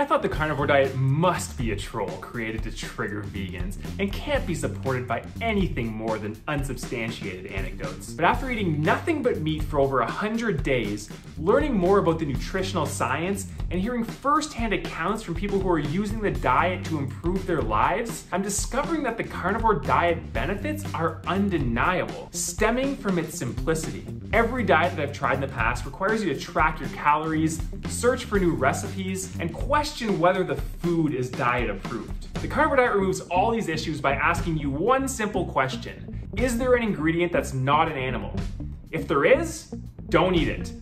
I thought the carnivore diet must be a troll created to trigger vegans and can't be supported by anything more than unsubstantiated anecdotes. But after eating nothing but meat for over 100 days, learning more about the nutritional science, and hearing firsthand accounts from people who are using the diet to improve their lives, I'm discovering that the carnivore diet benefits are undeniable, stemming from its simplicity. Every diet that I've tried in the past requires you to track your calories, search for new recipes, and question whether the food is diet approved. The carnivore diet removes all these issues by asking you one simple question. Is there an ingredient that's not an animal? If there is, don't eat it.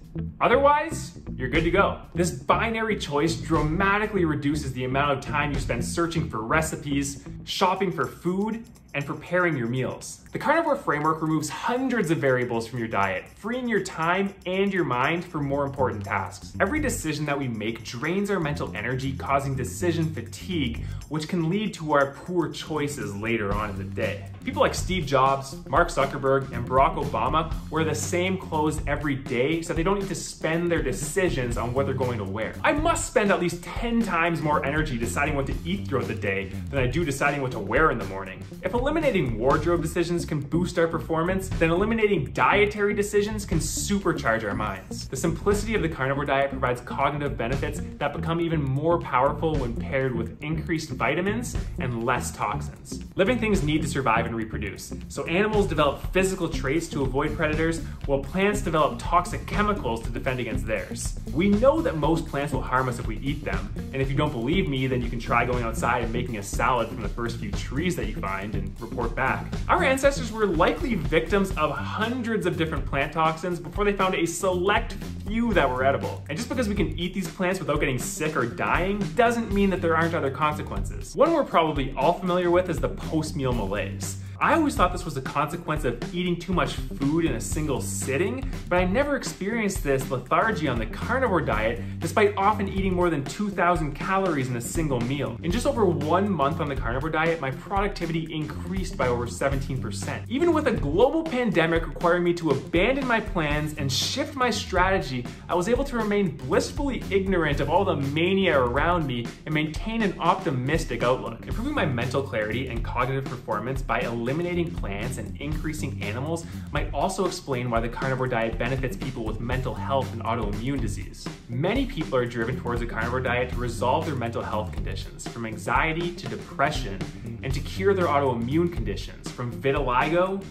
Otherwise, you're good to go. This binary choice dramatically reduces the amount of time you spend searching for recipes, shopping for food, and preparing your meals. The carnivore framework removes hundreds of variables from your diet, freeing your time and your mind for more important tasks. Every decision that we make drains our mental energy, causing decision fatigue, which can lead to our poor choices later on in the day. People like Steve Jobs, Mark Zuckerberg, and Barack Obama wear the same clothes every day so they don't need to spend their decisions on what they're going to wear. I must spend at least 10 times more energy deciding what to eat throughout the day than I do deciding what to wear in the morning. If eliminating wardrobe decisions can boost our performance, then eliminating dietary decisions can supercharge our minds. The simplicity of the carnivore diet provides cognitive benefits that become even more powerful when paired with increased vitamins and less toxins. Living things need to survive and reproduce, so animals develop physical traits to avoid predators, while plants develop toxic chemicals to defend against theirs. We know that most plants will harm us if we eat them, and if you don't believe me, then you can try going outside and making a salad from the first few trees that you find and report back. Our ancestors were likely victims of hundreds of different plant toxins before they found a select few that were edible. And just because we can eat these plants without getting sick or dying doesn't mean that there aren't other consequences. One we're probably all familiar with is the post-meal malaise. I always thought this was a consequence of eating too much food in a single sitting, but I never experienced this lethargy on the carnivore diet despite often eating more than 2,000 calories in a single meal. In just over one month on the carnivore diet, my productivity increased by over 17%. Even with a global pandemic requiring me to abandon my plans and shift my strategy, I was able to remain blissfully ignorant of all the mania around me and maintain an optimistic outlook. Improving my mental clarity and cognitive performance by eliminating eliminating plants and increasing animals might also explain why the carnivore diet benefits people with mental health and autoimmune disease. Many people are driven towards a carnivore diet to resolve their mental health conditions, from anxiety to depression, and to cure their autoimmune conditions, from vitiligo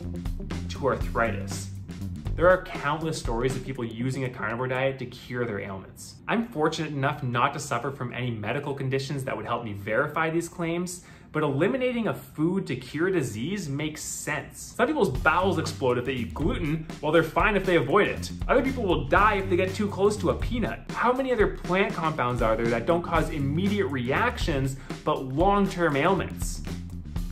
to arthritis. There are countless stories of people using a carnivore diet to cure their ailments. I'm fortunate enough not to suffer from any medical conditions that would help me verify these claims, but eliminating a food to cure disease makes sense. Some people's bowels explode if they eat gluten, while they're fine if they avoid it. Other people will die if they get too close to a peanut. How many other plant compounds are there that don't cause immediate reactions, but long-term ailments?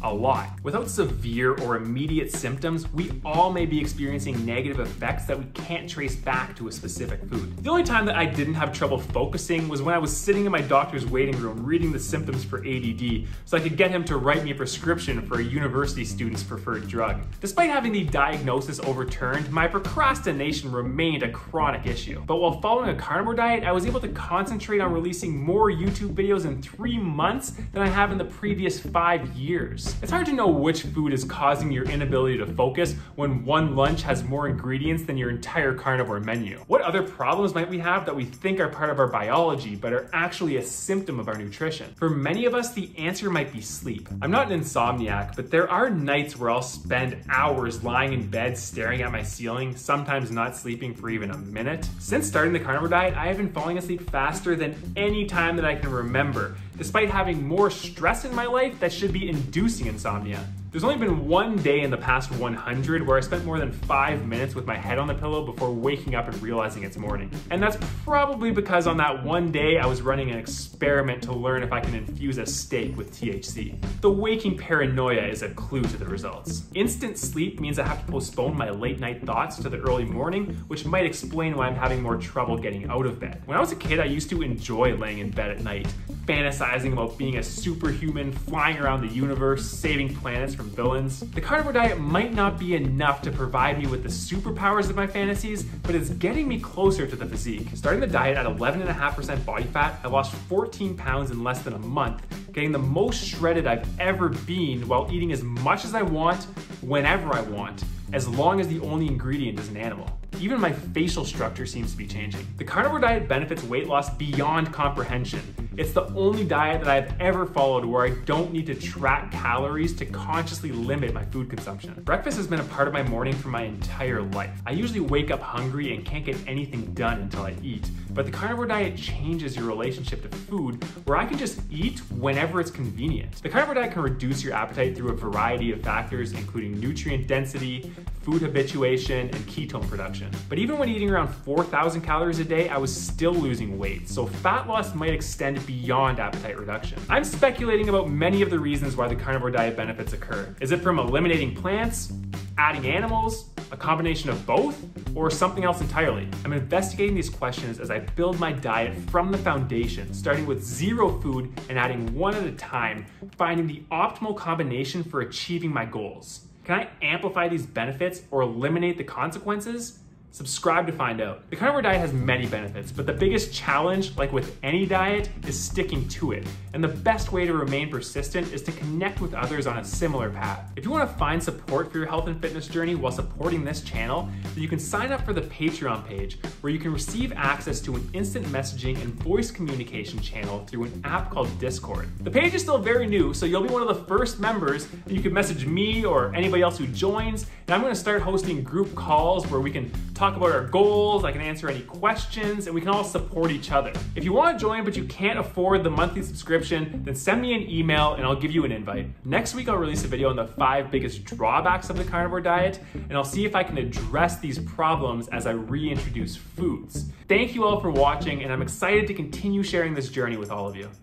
A lot. Without severe or immediate symptoms, we all may be experiencing negative effects that we can't trace back to a specific food. The only time that I didn't have trouble focusing was when I was sitting in my doctor's waiting room reading the symptoms for ADD so I could get him to write me a prescription for a university student's preferred drug. Despite having the diagnosis overturned, my procrastination remained a chronic issue. But while following a carnivore diet, I was able to concentrate on releasing more YouTube videos in three months than I have in the previous five years. It's hard to know which food is causing your inability to focus when one lunch has more ingredients than your entire carnivore menu. What other problems might we have that we think are part of our biology but are actually a symptom of our nutrition? For many of us, the answer might be sleep. I'm not an insomniac, but there are nights where I'll spend hours lying in bed staring at my ceiling, sometimes not sleeping for even a minute. Since starting the carnivore diet, I have been falling asleep faster than any time that I can remember, despite having more stress in my life that should be inducing insomnia. There's only been one day in the past 100 where I spent more than five minutes with my head on the pillow before waking up and realizing it's morning. And that's probably because on that one day I was running an experiment to learn if I can infuse a steak with THC. The waking paranoia is a clue to the results. Instant sleep means I have to postpone my late night thoughts to the early morning, which might explain why I'm having more trouble getting out of bed. When I was a kid, I used to enjoy laying in bed at night, fantasizing about being a superhuman, flying around the universe, saving planets from from villains. The carnivore diet might not be enough to provide me with the superpowers of my fantasies, but it's getting me closer to the physique. Starting the diet at 11.5% body fat, I lost 14 pounds in less than a month, getting the most shredded I've ever been while eating as much as I want, whenever I want, as long as the only ingredient is an animal. Even my facial structure seems to be changing. The carnivore diet benefits weight loss beyond comprehension. It's the only diet that I've ever followed where I don't need to track calories to consciously limit my food consumption. Breakfast has been a part of my morning for my entire life. I usually wake up hungry and can't get anything done until I eat. But the carnivore diet changes your relationship to food where I can just eat whenever it's convenient. The carnivore diet can reduce your appetite through a variety of factors, including nutrient density, food habituation, and ketone production. But even when eating around 4,000 calories a day, I was still losing weight, so fat loss might extend beyond appetite reduction. I'm speculating about many of the reasons why the carnivore diet benefits occur. Is it from eliminating plants, adding animals, a combination of both, or something else entirely? I'm investigating these questions as I build my diet from the foundation, starting with zero food and adding one at a time, finding the optimal combination for achieving my goals. Can I amplify these benefits or eliminate the consequences? Subscribe to find out. The carnivore diet has many benefits, but the biggest challenge, like with any diet, is sticking to it. And the best way to remain persistent is to connect with others on a similar path. If you want to find support for your health and fitness journey while supporting this channel, then you can sign up for the Patreon page, where you can receive access to an instant messaging and voice communication channel through an app called Discord. The page is still very new, so you'll be one of the first members, and you can message me or anybody else who joins, and I'm going to start hosting group calls where we can talk talk about our goals, I can answer any questions, and we can all support each other. If you want to join but you can't afford the monthly subscription, then send me an email and I'll give you an invite. Next week I'll release a video on the five biggest drawbacks of the carnivore diet, and I'll see if I can address these problems as I reintroduce foods. Thank you all for watching, and I'm excited to continue sharing this journey with all of you.